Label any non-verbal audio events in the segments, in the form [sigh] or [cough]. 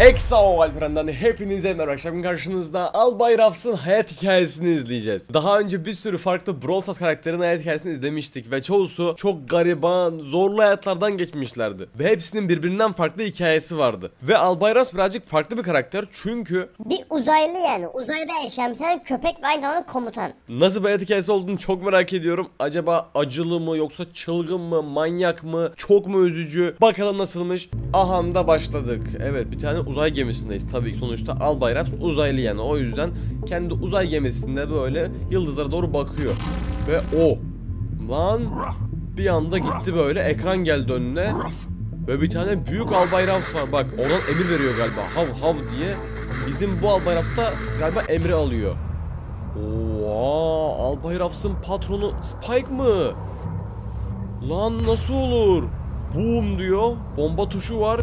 Exo Alperen'den hepinize merhaba arkadaşlar. karşınızda Albay Rafs'ın hayat hikayesini izleyeceğiz. Daha önce bir sürü farklı Brawl Stars karakterinin hayat hikayesini izlemiştik ve çoğusu çok gariban, zorlu hayatlardan geçmişlerdi. Ve hepsinin birbirinden farklı hikayesi vardı. Ve Albay Rafs birazcık farklı bir karakter çünkü Bir uzaylı yani. Uzayda yaşayan bir tane köpek ve aynı zamanda komutan. nasıl bir hayat hikayesi olduğunu çok merak ediyorum. Acaba acılı mı yoksa çılgın mı, manyak mı, çok mu üzücü? Bakalım nasılmış. Aha da başladık. Evet bir tane uzay gemisindeyiz. Tabii ki sonuçta Albay Rafs uzaylı yani. O yüzden kendi uzay gemisinde böyle yıldızlara doğru bakıyor. Ve o lan bir anda gitti böyle ekran geldi önüne. Ve bir tane büyük Albay Rafs var. Bak oradan emir veriyor galiba. Hav hav diye. Bizim bu Albay Rafs da galiba emri alıyor. Oo, Albay patronu Spike mı? Lan nasıl olur? Boom diyor. Bomba tuşu var.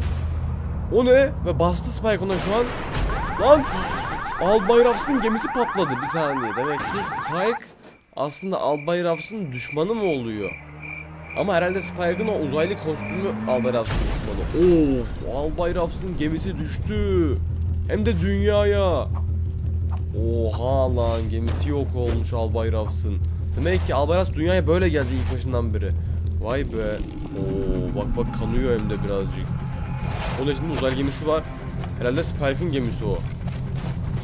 O ne? Ve bastı Spike ona şu an. Lan Albay Rafs'ın gemisi patladı. Bir saniye. Demek ki Spike aslında Albay Rafs'ın düşmanı mı oluyor? Ama herhalde Spike'ın o uzaylı kostümü Albay Rafs'ın düşmanı. Oo, Albay Rafs'ın gemisi düştü. Hem de dünyaya. Oha lan gemisi yok olmuş Albay Rafs'ın. Demek ki Albay Rafs dünyaya böyle geldi ilk başından beri. Vay be. Oo bak bak kanıyor hem de birazcık. İçinde uzay gemisi var. Herhalde Spike'ın gemisi o.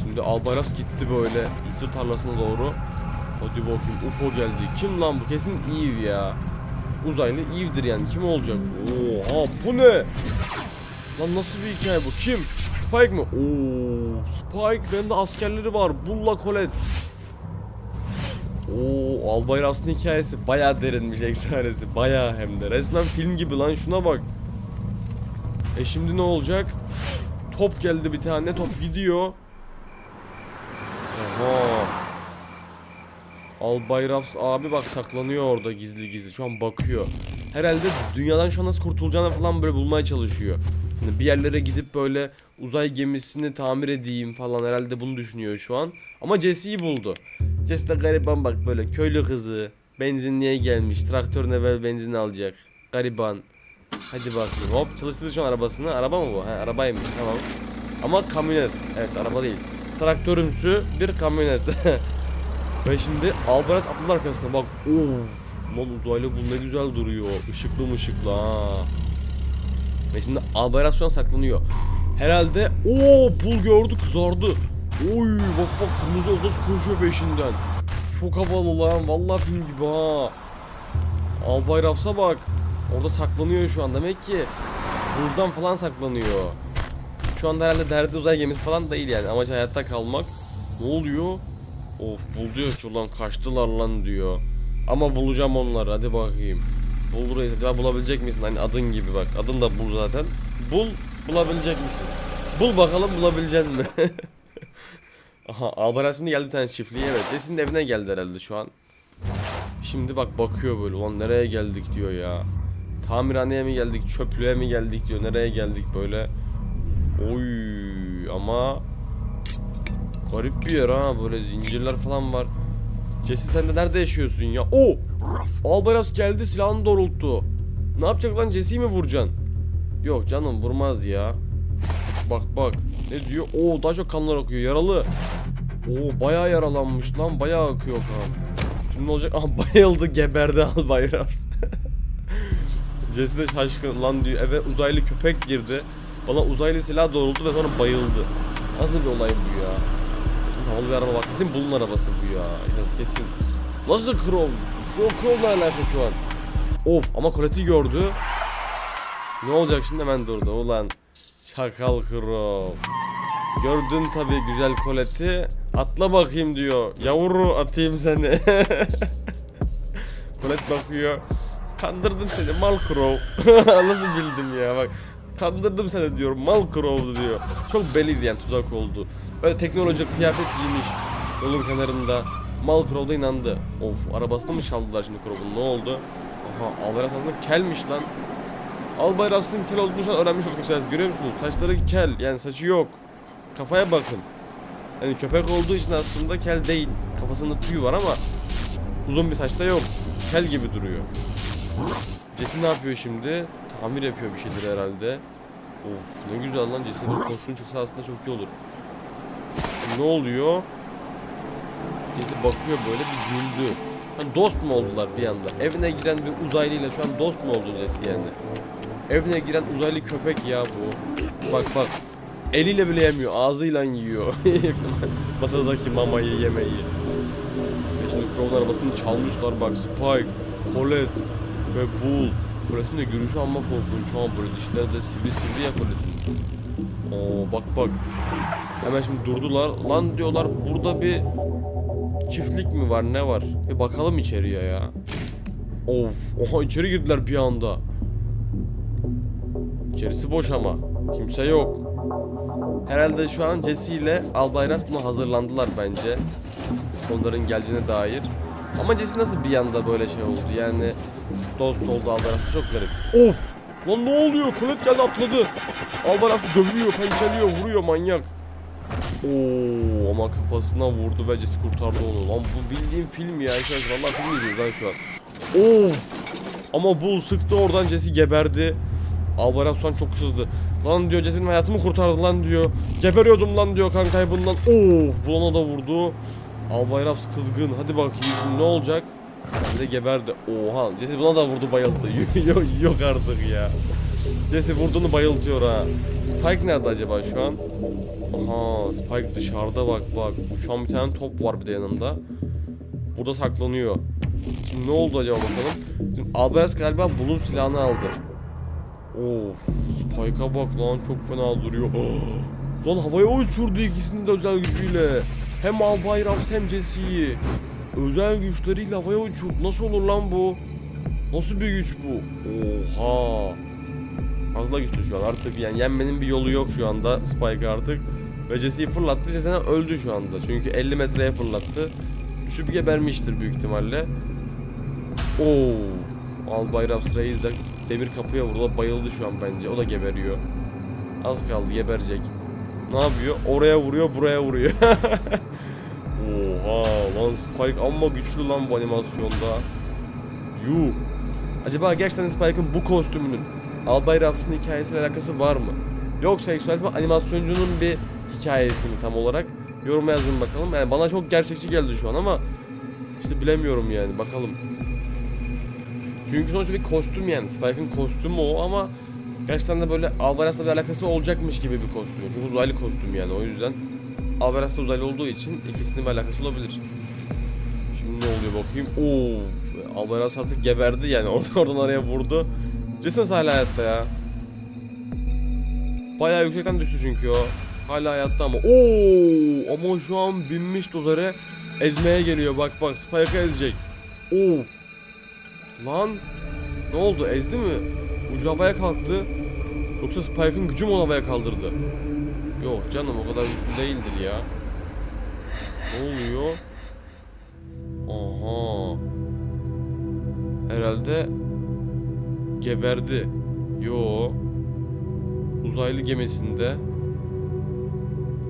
Şimdi Albay Rafs gitti böyle mısır tarlasına doğru. Hadi bakayım UFO geldi. Kim lan bu? Kesin Eve ya. Uzaylı Eve'dir yani. Kim olacak? Oha bu ne? Lan nasıl bir hikaye bu? Kim? Spike mi? Oo, Spike bende askerleri var. Bulla Colette. Oo, Albay Rafs'ın hikayesi bayağı derinmiş eksanesi. Bayağı hem de. Resmen film gibi lan şuna bak. E şimdi ne olacak? Top geldi bir tane. Top gidiyor. Aha. Albay Rafs abi bak saklanıyor orada gizli gizli. Şu an bakıyor. Herhalde dünyadan şu an nasıl kurtulacağını falan böyle bulmaya çalışıyor. Hani bir yerlere gidip böyle uzay gemisini tamir edeyim falan herhalde bunu düşünüyor şu an. Ama Jesse'yi buldu. Jesse de gariban bak böyle köylü kızı. Benzinliğe gelmiş. Traktörün evvel benzin alacak. Gariban. Hadi bakayım hop çalıştırdı şu an arabasını. Araba mı bu? He arabaymış tamam. Ama kamyonet. Evet araba değil. Traktörümsü bir kamyonet. [laughs] Ve şimdi Albaraz atladı arkasına bak. Oo. Lan uzaylı bu ne güzel duruyor. Işıklı mışıklı ha. Ve şimdi Albaraz şu an saklanıyor. Herhalde o pul gördü kızardı. Oy bak bak kırmızı odası koşuyor peşinden. Çok havalı lan vallahi film gibi ha. Albay Rafs'a bak. Orada saklanıyor şu an demek ki buradan falan saklanıyor. Şu anda herhalde derdi uzay gemisi falan değil yani amacı hayatta kalmak. Ne oluyor? Of bul diyor lan kaçtılar lan diyor. Ama bulacağım onları hadi bakayım. Bul reis acaba bulabilecek misin? Hani adın gibi bak adın da bul zaten. Bul bulabilecek misin? Bul bakalım bulabilecek mi? [laughs] Aha Albaraz şimdi geldi bir tane çiftliğe evet. Jesse'nin evine geldi herhalde şu an. Şimdi bak bakıyor böyle ulan nereye geldik diyor ya. Tamirhaneye mi geldik çöplüğe mi geldik diyor nereye geldik böyle. Oy ama garip bir yer ha böyle zincirler falan var. Jesse sen de nerede yaşıyorsun ya? O! Albaraz geldi silahını doğrulttu. Ne yapacak lan Jesse'yi mi vuracaksın? Yok canım vurmaz ya. Bak bak ne diyor? Oo daha çok kanlar akıyor yaralı. Oo bayağı yaralanmış lan bayağı akıyor kan. Şimdi ne olacak? [laughs] Aha bayıldı geberdi Albay Rafs. [laughs] Jesse de şaşkın lan diyor eve uzaylı köpek girdi. Bana uzaylı silah doğrulttu ve sonra bayıldı. Nasıl bir olay bu ya? Şimdi havalı bir araba bak kesin bunun arabası bu ya. kesin. Nasıl Chrome? Chrome Chrome'la alakalı şu an. Of ama Colette'i gördü. Ne olacak şimdi hemen durdu ulan. Şakal Chrome. Gördün tabi güzel Colette'i. Atla bakayım diyor. Yavru atayım seni. [laughs] Colette bakıyor. Kandırdım seni mal Crow. [laughs] Nasıl bildim ya bak. Kandırdım seni diyor. Mal Crow'du diyor. Çok belliydi yani tuzak oldu. Böyle teknolojik kıyafet giymiş. Yolun kenarında. Mal Crow'da inandı. Of arabasını mı çaldılar şimdi Crow'un ne oldu? Aha Albayrak aslında kelmiş lan. Albayrak'ın kel olduğunu şu öğrenmiş olduk arkadaşlar. Görüyor musunuz? Saçları kel yani saçı yok. Kafaya bakın. Yani köpek olduğu için aslında kel değil. Kafasında tüy var ama uzun bir saç da yok. Kel gibi duruyor. Jesse ne yapıyor şimdi? Tamir yapıyor bir şeyler herhalde. Of ne güzel lan Jesse'nin kostüm çıksa aslında çok iyi olur. Ne oluyor? Jesse bakıyor böyle bir güldü. Hani dost mu oldular bir anda? Evine giren bir uzaylıyla şu an dost mu oldu Jesse yani? Evine giren uzaylı köpek ya bu. Bak bak. Eliyle bile yemiyor, ağzıyla yiyor. [laughs] Masadaki mamayı, yemeği. Ve şimdi Crow'un arabasını çalmışlar bak. Spike, Colette ve Bull. Colette'in de görüşü amma korkunç şu an böyle dişleri de sivri sivri ya Colette'in. Oo bak bak. Hemen şimdi durdular. Lan diyorlar burada bir çiftlik mi var ne var? Bir bakalım içeriye ya. Of. Oha içeri girdiler bir anda. İçerisi boş ama. Kimse yok. Herhalde şu an Jesse ile Albayrak buna hazırlandılar bence. Onların geleceğine dair. Ama Jesse nasıl bir anda böyle şey oldu? Yani dost oldu Albayrak çok garip. Of! Lan ne oluyor? Colette geldi atladı. Albayrak dövüyor, pençeliyor, vuruyor manyak. Oo ama kafasına vurdu ve Jesse kurtardı onu. Lan bu bildiğim film ya. Arkadaşlar vallahi film izliyoruz lan şu an. Oo! Ama Bull sıktı oradan Jesse geberdi. Albayrak şu an çok kızdı. Lan diyor Jesse benim hayatımı kurtardı lan diyor. Geberiyordum lan diyor kan kaybından. Oo! Bull'a da vurdu. Albayrak kızgın. Hadi bakayım şimdi ne olacak? Bir de geberdi. Oha Jesse buna da vurdu bayıldı. [laughs] yok, yok artık ya. Jesse vurduğunu bayıltıyor ha. Spike nerede acaba şu an? Aha Spike dışarıda bak bak. Şu an bir tane top var bir de yanında. Burada saklanıyor. Şimdi ne oldu acaba bakalım. Şimdi Alvarez galiba Bull'un silahını aldı. Of Spike'a bak lan çok fena duruyor. [gasps] lan havaya uçurdu ikisini de özel gücüyle. Hem Albayrak hem Jesse'yi. Özel güçleriyle havaya uçurdu. Nasıl olur lan bu? Nasıl bir güç bu? Oha. Fazla güçlü şu an artık yani yenmenin bir yolu yok şu anda Spike artık. Ve Jesse'yi fırlattı. Jesse öldü şu anda. Çünkü 50 metreye fırlattı. Düşüp gebermiştir büyük ihtimalle. Oo. Albayrak Reis de demir kapıya vurdu. Bayıldı şu an bence. O da geberiyor. Az kaldı geberecek. Ne yapıyor? Oraya vuruyor, buraya vuruyor. [laughs] Oha lan Spike amma güçlü lan bu animasyonda. Yuh. Acaba gerçekten Spike'ın bu kostümünün Albay Raps'ın hikayesiyle alakası var mı? Yoksa Exoales'in animasyoncunun bir hikayesi mi tam olarak? Yoruma yazın bakalım. Yani bana çok gerçekçi geldi şu an ama işte bilemiyorum yani bakalım. Çünkü sonuçta bir kostüm yani. Spike'ın kostümü o ama gerçekten de böyle Alvarez'la bir alakası olacakmış gibi bir kostüm. Çünkü uzaylı kostüm yani o yüzden. Alvarez uzaylı olduğu için ikisinin bir alakası olabilir. Şimdi ne oluyor bakayım. Oo, Alvarez artık geberdi yani. [laughs] Oradan oradan araya vurdu. Jason hala hayatta ya. Bayağı yüksekten düştü çünkü o. Hala hayatta ama. Oo, ama şu an binmiş dozere ezmeye geliyor. Bak bak Spike'ı ezecek. Oo. Lan ne oldu? Ezdi mi? Ucu havaya kalktı. Yoksa Spike'ın gücü mü onu havaya kaldırdı? Yok canım o kadar güçlü değildir ya. Ne oluyor? Aha. Herhalde geberdi. Yo. Uzaylı gemisinde.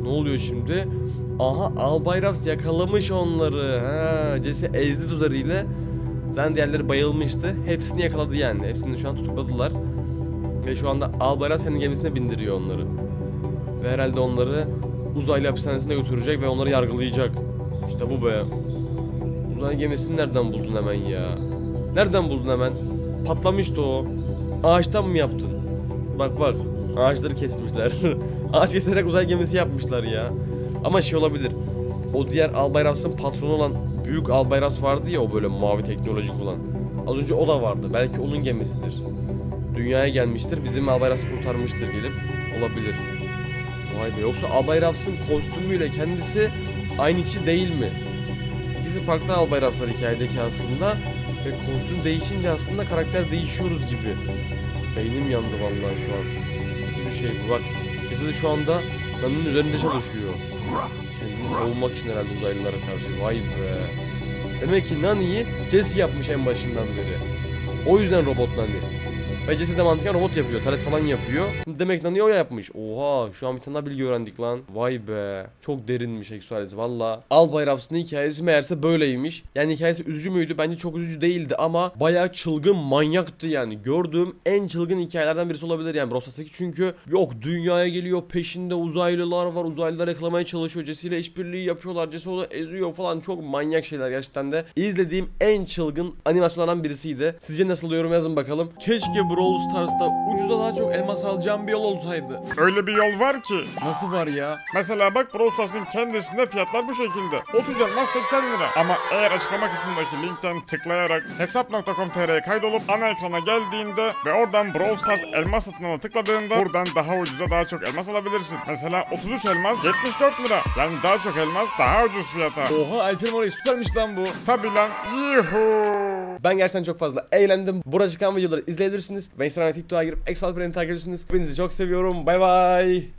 Ne oluyor şimdi? Aha Albayrak yakalamış onları. Ha, Jesse ezdi tuzarıyla. Zaten diğerleri bayılmıştı. Hepsini yakaladı yani. Hepsini şu an tutukladılar. Ve şu anda Albayrak senin gemisine bindiriyor onları. Ve herhalde onları uzaylı hapishanesine götürecek ve onları yargılayacak. İşte bu be. Uzay gemisini nereden buldun hemen ya? Nereden buldun hemen? Patlamıştı o. Ağaçtan mı yaptın? Bak bak. Ağaçları kesmişler. [laughs] Ağaç keserek uzay gemisi yapmışlar ya. Ama şey olabilir. O diğer Albayras'ın patronu olan büyük Albayras vardı ya o böyle mavi teknolojik olan. Az önce o da vardı. Belki onun gemisidir. Dünyaya gelmiştir. Bizim Albayras'ı kurtarmıştır gelip. Olabilir. Vay be. Yoksa Albayras'ın kostümüyle kendisi aynı kişi değil mi? İkisi farklı Albayraslar hikayedeki aslında. Ve kostüm değişince aslında karakter değişiyoruz gibi. Beynim yandı vallahi şu an. Nasıl bir şey bu bak. Cesedi şu anda Nani'nin üzerinde çalışıyor. Savunmak için herhalde uzaylılara karşı. Vay be. Demek ki Nani'yi Jesse yapmış en başından beri. O yüzden robot Nani. Jesse de mantıken robot yapıyor. Taret falan yapıyor. Demek Nani o yapmış. Oha şu an bir tane daha bilgi öğrendik lan. Vay be. Çok derinmiş seksualite valla. Albay Raps'ın hikayesi meğerse böyleymiş. Yani hikayesi üzücü müydü? Bence çok üzücü değildi ama bayağı çılgın manyaktı yani. Gördüğüm en çılgın hikayelerden birisi olabilir yani Brostas'taki çünkü yok dünyaya geliyor peşinde uzaylılar var uzaylılar yakalamaya çalışıyor Jesse ile işbirliği yapıyorlar Jesse onu eziyor falan çok manyak şeyler gerçekten de izlediğim en çılgın animasyonlardan birisiydi sizce nasıl yorum yazın bakalım keşke Brawl Stars'ta ucuza daha çok elmas alacağım bir yol olsaydı Öyle bir yol var ki. nasıl var ya Mesela bak Brawl Stars'ın kendisinde fiyatlar bu şekilde. 30 elmas 80 lira. Ama eğer açıklama kısmındaki linkten tıklayarak hesap.com.tr'ye kaydolup ana ekrana geldiğinde ve oradan Brawl Stars elmas satınına tıkladığında buradan daha ucuza daha çok elmas alabilirsin. Mesela 33 elmas 74 lira. Yani daha çok elmas daha ucuz fiyata. Oha Alper'in orayı süpermiş lan bu Tabi lan. Yuhuu. Ben gerçekten çok fazla eğlendim. Burada çıkan videoları izleyebilirsiniz. Ve Instagram ve TikTok'a girip Exo Alperen'i takip edebilirsiniz. Hepinizi çok seviyorum. Bay bay.